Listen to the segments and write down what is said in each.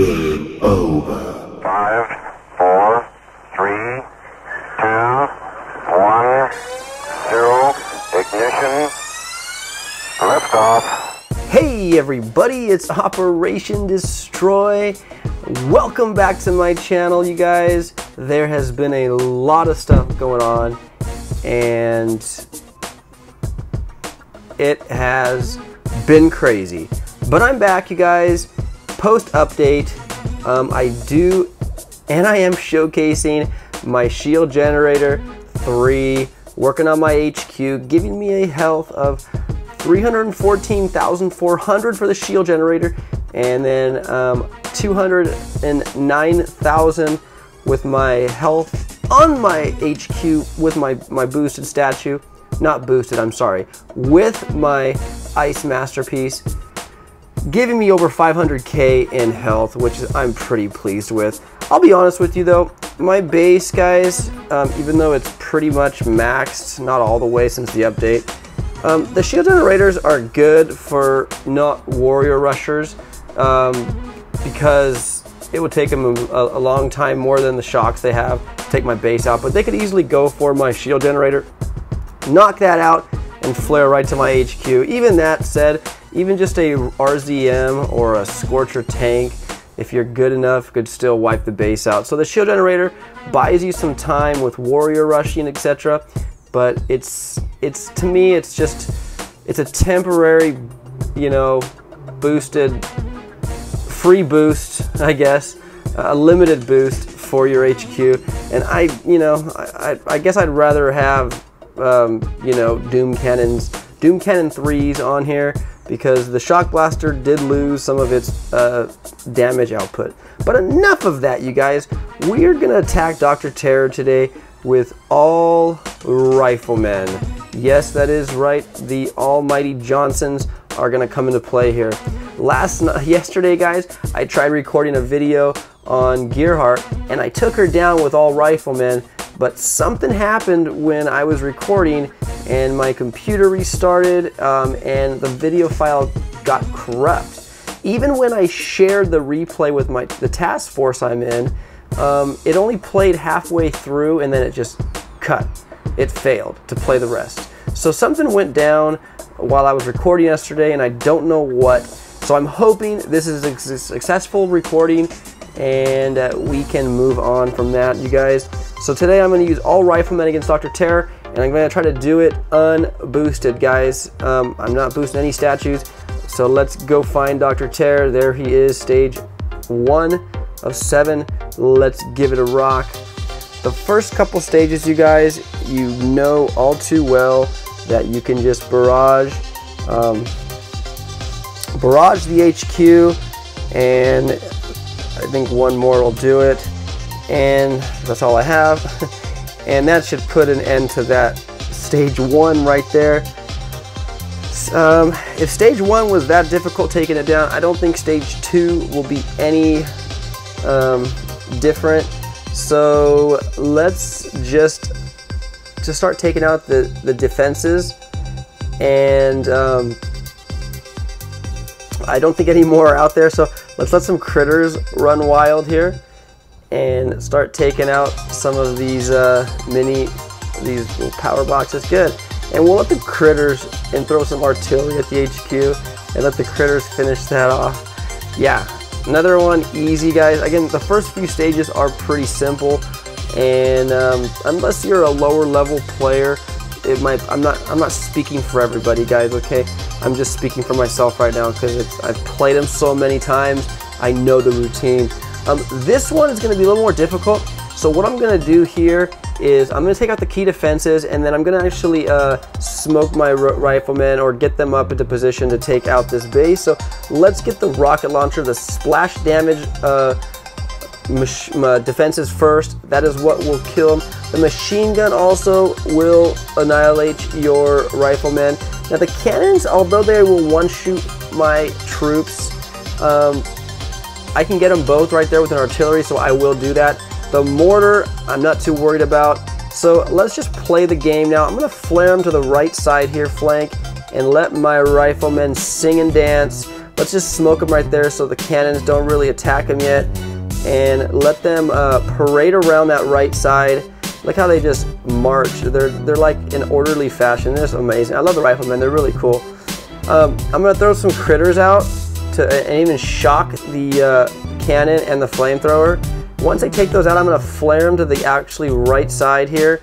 Game over. Five, four, three, two, one, zero. Ignition. Liftoff. Hey everybody, it's Operation Destroy. Welcome back to my channel, you guys. There has been a lot of stuff going on and it has been crazy. But I'm back, you guys. Post update. Um, I do, and I am showcasing my shield generator 3, working on my HQ, giving me a health of 314,400 for the shield generator, and then um, 209,000 with my health on my HQ with my, my boosted statue. Not boosted, I'm sorry. With my Ice Masterpiece, giving me over 500k in health, which I'm pretty pleased with. I'll be honest with you though, my base, guys, um, even though it's pretty much maxed, not all the way since the update, um, the shield generators are good for not warrior rushers um, because it would take them a, a, long time more than the shocks they have to take my base out, but they could easily go for my shield generator, knock that out, and flare right to my HQ. Even that said, even just a RZM or a Scorcher tank, if you're good enough, could still wipe the base out. So the shield generator buys you some time with warrior rushing, etc but it's it's to me it's just it's a temporary you know boosted free boost I guess a limited boost for your HQ and I you know I, I, guess I'd rather have um, you know Doom Cannons Doom Cannon 3s on here because the Shock Blaster did lose some of its uh, damage output. But enough of that, you guys. We are going to attack Dr. Terror today with all riflemen. Yes, that is right. The almighty Johnsons are going to come into play here. Last yesterday, guys, I tried recording a video on Gearheart and I took her down with all riflemen, but something happened when I was recording and my computer restarted um, and the video file got corrupt. Even when I shared the replay with my the task force I'm in, um, it only played halfway through and then it just cut. It failed to play the rest. So something went down while I was recording yesterday and I don't know what. So I'm hoping this is a successful recording and uh, we can move on from that, you guys. So today I'm going to use all riflemen against Dr. Terror and I'm going to try to do it unboosted, guys. Um, I'm not boosting any statues. So let's go find Dr. Terror. There he is, stage one of seven. Let's give it a rock. The first couple stages, you guys, you know all too well that you can just barrage, um, barrage the HQ, and I think one more will do it. And that's all I have. and that should put an end to that stage one right there. Um, if stage one was that difficult taking it down, I don't think stage two will be any um, different. So let's just to start taking out the, the defenses and um, I don't think any more are out there so let's let some critters run wild here and start taking out some of these uh, mini these power boxes good and we'll let the critters and throw some artillery at the HQ and let the critters finish that off yeah Another one, easy guys. Again, the first few stages are pretty simple, and um, unless you're a lower level player, it might. I'm not. I'm not speaking for everybody, guys. Okay, I'm just speaking for myself right now because I've played them so many times. I know the routine. Um, this one is going to be a little more difficult. So what I'm going to do here is I'm going to take out the key defenses and then I'm going to actually uh, smoke my riflemen or get them up into position to take out this base. So let's get the rocket launcher, the splash damage uh, defenses first. That is what will kill them. The machine gun also will annihilate your riflemen. Now the cannons, although they will one-shoot my troops, um, I can get them both right there with an artillery, so I will do that. The mortar, I'm not too worried about. So let's just play the game now. I'm to flare them to the right side here, flank, and let my riflemen sing and dance. let's just smoke them right there so the cannons don't really attack them yet. And let them uh, parade around that right side. Look how they just march. They're, they're like in orderly fashion. They're just amazing. I love the riflemen. They're really cool. Um, I'm going to throw some critters out to and even shock the uh, cannon and the flamethrower. Once I take those out, I'm to flare them to the actually right side here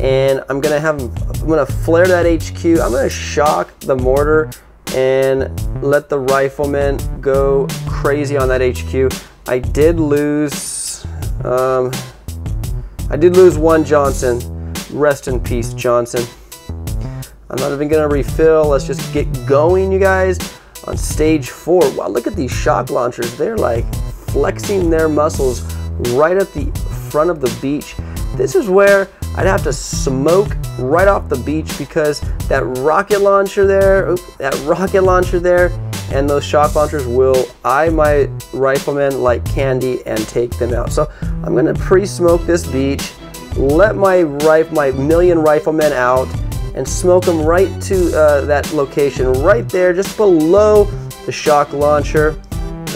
and I'm gonna have I'm gonna flare that HQ I'm gonna shock the mortar and let the riflemen go crazy on that HQ I did lose um, I did lose one Johnson. Rest in peace Johnson. I'm not even gonna refill. Let's just get going you guys on stage four. Wow look at these shock launchers. They're like flexing their muscles right at the front of the beach. This is where I'd have to smoke right off the beach because that rocket launcher there, that rocket launcher there, and those shock launchers will eye my riflemen like candy and take them out. So I'm gonna pre-smoke this beach, let my rifle, my million riflemen out, and smoke them right to uh, that location right there, just below the shock launcher.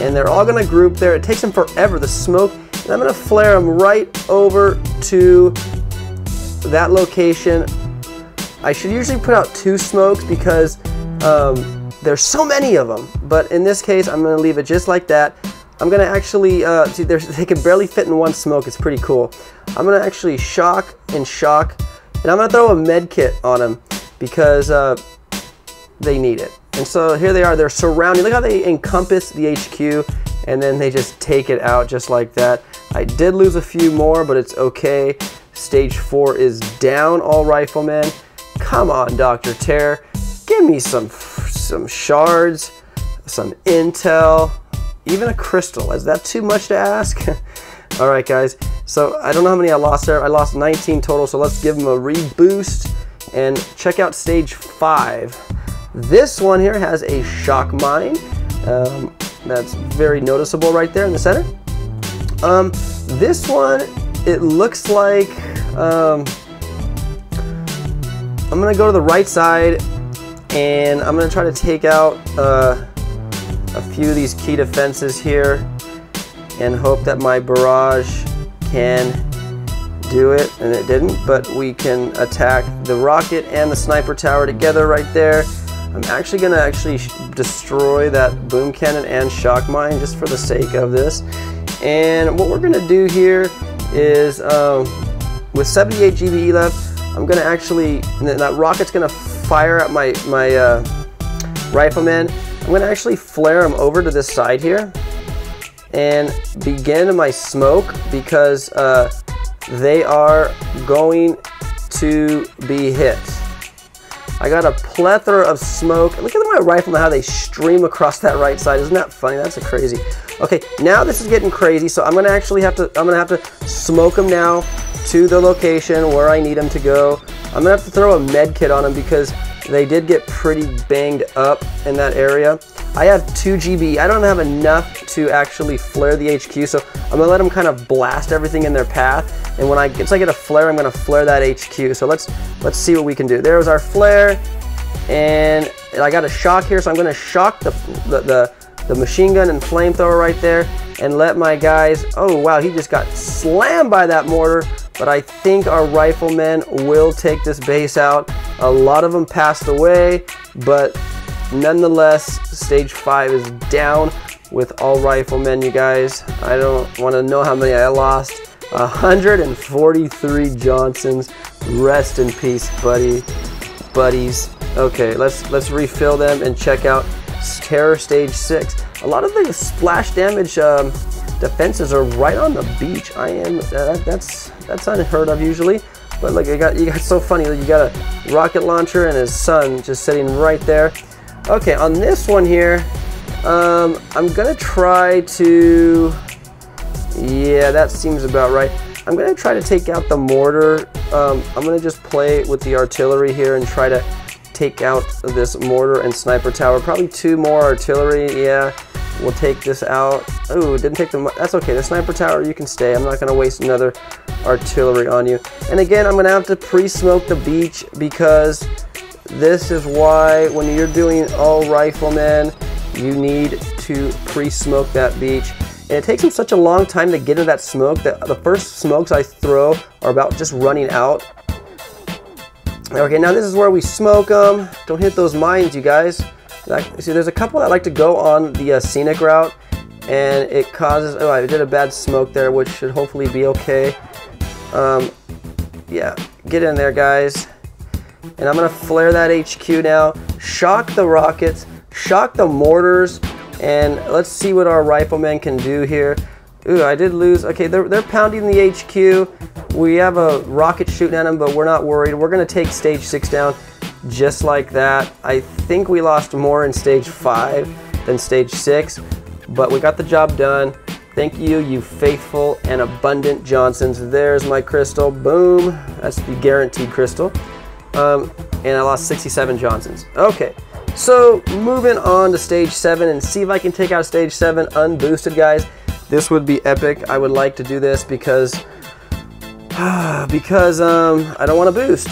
And they're all gonna group there. It takes them forever, the smoke and I'm gonna flare them right over to that location. I should usually put out two smokes because um, there's so many of them. But in this case, I'm gonna leave it just like that. I'm gonna actually, uh, see, they can barely fit in one smoke. It's pretty cool. I'm gonna actually shock and shock, and I'm gonna throw a med kit on them because uh, they need it. And so here they are, they're surrounding, look how they encompass the HQ and then they just take it out just like that. I did lose a few more, but it's okay. Stage four is down, all riflemen. Come on, Dr. Terror. Give me some, some shards, some intel, even a crystal. Is that too much to ask? all right, guys. So I don't know how many I lost there. I lost 19 total, so let's give them a reboost and check out stage five. This one here has a shock mine. Um, that's very noticeable right there in the center. Um, this one, it looks like, um, I'm gonna go to the right side and I'm gonna try to take out uh, a few of these key defenses here and hope that my barrage can do it and it didn't but we can attack the rocket and the sniper tower together right there I'm actually to actually destroy that boom cannon and shock mine just for the sake of this. And what we're to do here is um, with 78 GBE left, I'm to actually, that rocket's to fire at my, my uh, rifleman. I'm to actually flare him over to this side here and begin my smoke because uh, they are going to be hit. I got a plethora of smoke. Look at my rifle and how they stream across that right side. Isn't that funny? That's a crazy. Okay, now this is getting crazy, so I'm gonna actually have to, I'm gonna have to smoke them now to the location where I need them to go. I'm gonna have to throw a med kit on them because they did get pretty banged up in that area. I have 2 GB. I don't have enough to actually flare the HQ, so I'm gonna let them kind of blast everything in their path. And when I once I get a flare, I'm gonna flare that HQ. So let's let's see what we can do. There's our flare, and I got a shock here, so I'm gonna shock the the, the, the machine gun and flamethrower right there, and let my guys. Oh wow, he just got slammed by that mortar. But I think our riflemen will take this base out. A lot of them passed away, but Nonetheless, stage 5 is down with all riflemen, you guys. I don't want to know how many I lost. 143 Johnsons. Rest in peace, buddy, buddies. Okay, let's let's refill them and check out Terror Stage 6. A lot of the splash damage um, defenses are right on the beach. I am uh, that's that's unheard of usually. But look, you got you got so funny. You got a rocket launcher and his son just sitting right there. Okay, on this one here, um, I'm gonna try to, yeah, that seems about right. I'm gonna try to take out the mortar. Um, I'm gonna just play with the artillery here and try to take out this mortar and sniper tower. Probably two more artillery, yeah. We'll take this out. Oh, didn't take the, that's okay. The sniper tower, you can stay. I'm not gonna waste another artillery on you. And again, I'm gonna have to pre-smoke the beach because this is why when you're doing all riflemen you need to pre-smoke that beach. And it takes them such a long time to get into that smoke that the first smokes I throw are about just running out. Okay, now this is where we smoke them. Don't hit those mines, you guys. See, there's a couple that like to go on the uh, scenic route, and it causes. Oh, I did a bad smoke there, which should hopefully be okay. Um, yeah, get in there, guys. And I'm gonna flare that HQ now. Shock the rockets. Shock the mortars. And let's see what our riflemen can do here. Ooh, I did lose. Okay, they're, they're pounding the HQ. We have a rocket shooting at them, but we're not worried. We're going to take stage six down just like that. I think we lost more in stage five than stage six, but we got the job done. Thank you, you faithful and abundant Johnsons. There's my crystal. Boom. That's the guaranteed crystal. Um, and I lost 67 Johnsons. Okay. So moving on to stage seven and see if I can take out stage seven unboosted, guys. This would be epic. I would like to do this because because um, I don't want to boost.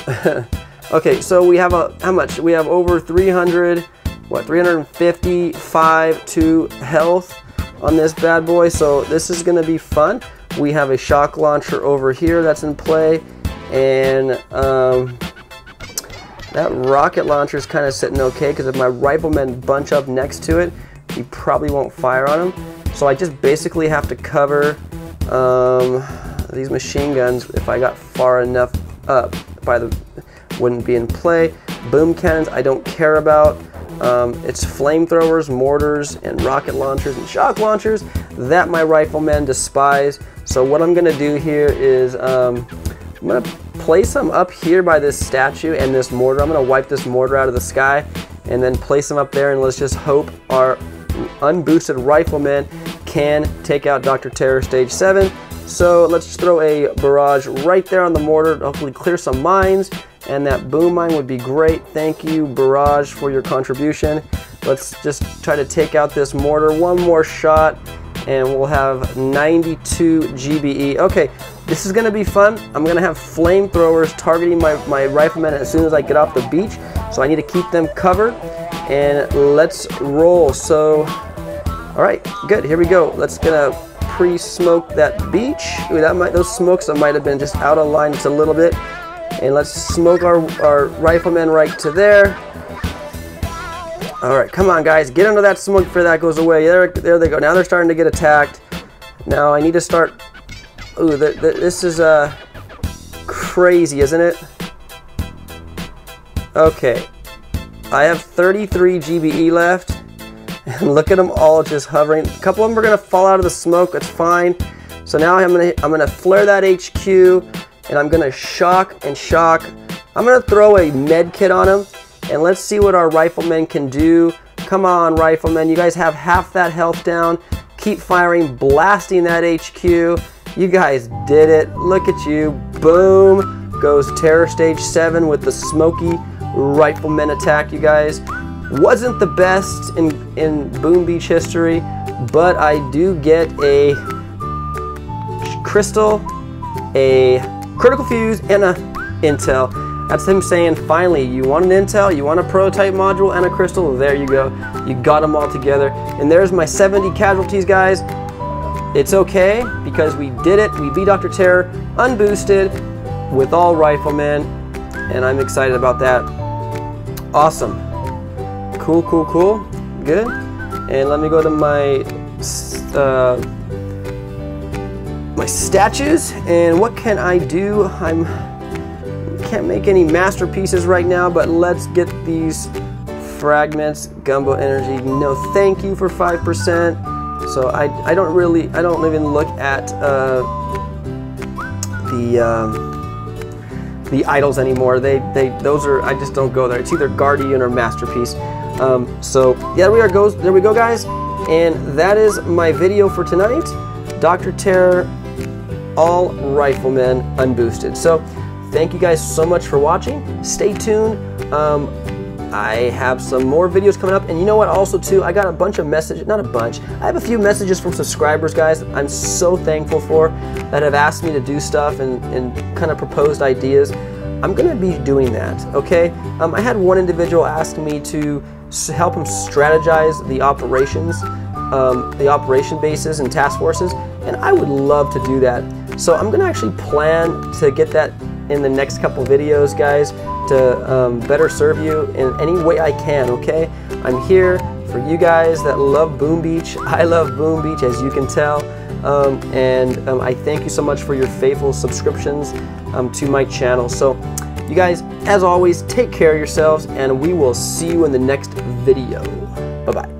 okay, so we have a how much? We have over 300, what 355 to health on this bad boy. So this is going to be fun. We have a shock launcher over here that's in play, and um, that rocket launcher is kind of sitting okay because if my riflemen bunch up next to it, he probably won't fire on them. So I just basically have to cover um, these machine guns if I got far enough up by the wouldn't be in play. Boom cannons I don't care about. Um, it's flamethrowers, mortars, and rocket launchers and shock launchers that my riflemen despise. So what I'm gonna do here is um, I'm gonna place them up here by this statue and this mortar. I'm gonna wipe this mortar out of the sky and then place them up there and let's just hope our unboosted riflemen can take out Dr. Terror Stage 7. So let's just throw a barrage right there on the mortar to hopefully clear some mines and that boom mine would be great. Thank you Barrage for your contribution. Let's just try to take out this mortar. One more shot and we'll have 92 GBE. Okay, this is gonna be fun. I'm gonna have flamethrowers targeting my, my riflemen as soon as I get off the beach. So I need to keep them covered and let's roll. So, all right, good, here we go. Let's gonna pre-smoke that beach. Ooh, that might, those smokes might have been just out of line just a little bit. And let's smoke our, our riflemen right to there. All right, come on, guys. Get under that smoke before that goes away. There, there they go. Now they're starting to get attacked. Now I need to start... Ooh, this is uh, crazy, isn't it? Okay. I have 33 GBE left. And look at them all just hovering. A couple of them are to fall out of the smoke. That's fine. So now I'm to I'm to flare that HQ and I'm to shock and shock. I'm to throw a med kit on them and let's see what our riflemen can do. Come on, riflemen. You guys have half that health down. Keep firing, blasting that HQ. You guys did it. Look at you. Boom. Goes Terror Stage 7 with the smoky rifleman attack, you guys. Wasn't the best in, in Boom Beach history, but I do get a crystal, a critical fuse, and a intel. That's him saying, finally, you want an Intel, you want a prototype module, and a crystal, there you go. You got them all together. And there's my 70 casualties, guys. It's okay, because we did it. We beat Dr. Terror, unboosted, with all riflemen, and I'm excited about that. Awesome. Cool, cool, cool. Good. And let me go to my uh, my statues, and what can I do? I'm can't make any masterpieces right now, but let's get these fragments. Gunboat Energy, no thank you for 5%. So I, I don't really, I don't even look at uh, the um, the idols anymore. They, they, those are, I just don't go there. It's either Guardian or Masterpiece. Um, so yeah, we are goes. There we go, guys. And that is my video for tonight. Dr. Terror, all riflemen unboosted. So Thank you guys so much for watching. Stay tuned. Um, I have some more videos coming up. And you know what, also too, I got a bunch of messages, not a bunch, I have a few messages from subscribers, guys, I'm so thankful for that have asked me to do stuff and, and kind of proposed ideas. I'm gonna be doing that, okay? Um, I had one individual ask me to help him strategize the operations, um, the operation bases and task forces, and I would love to do that. So I'm gonna actually plan to get that in the next couple videos, guys, to um, better serve you in any way I can. Okay, I'm here for you guys that love Boom Beach. I love Boom Beach, as you can tell. Um, and um, I thank you so much for your faithful subscriptions um, to my channel. So, you guys, as always, take care of yourselves, and we will see you in the next video. Bye bye.